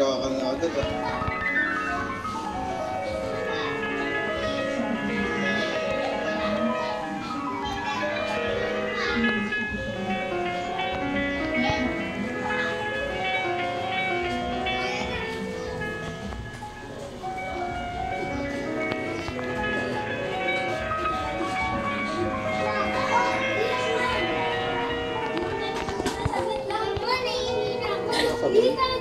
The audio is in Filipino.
Nag-jaka ka na agad ah. Dito